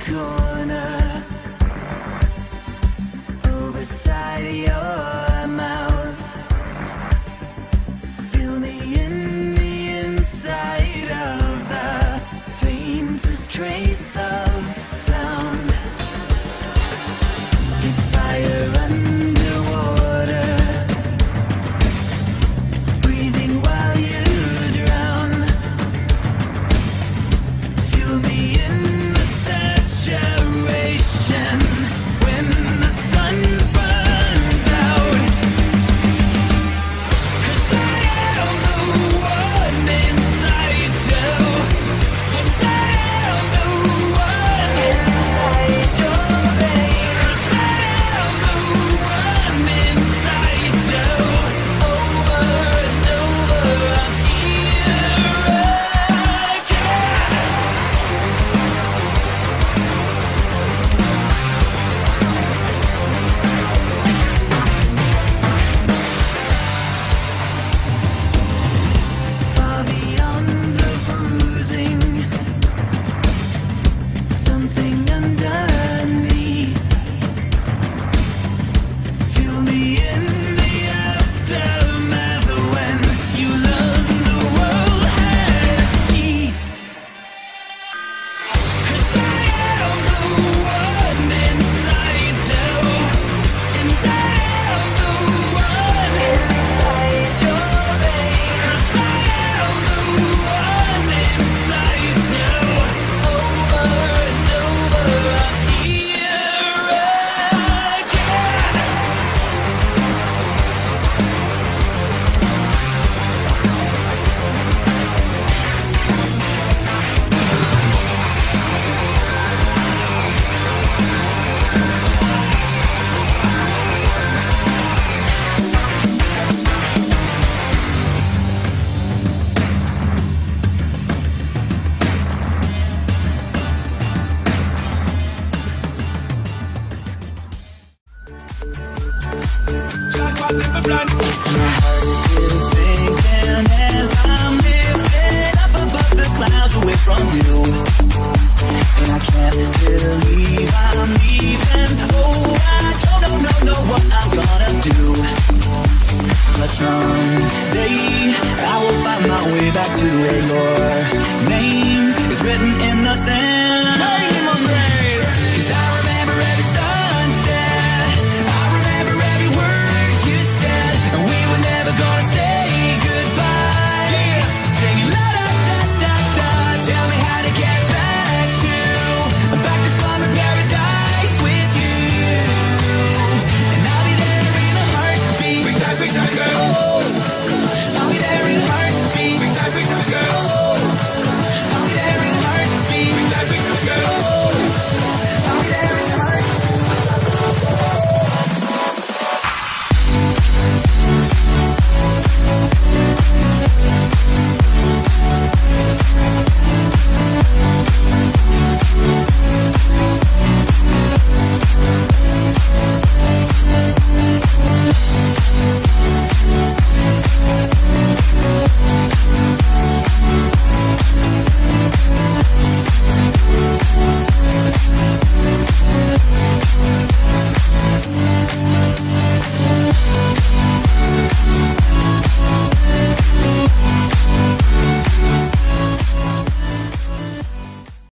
corner, oh, beside your.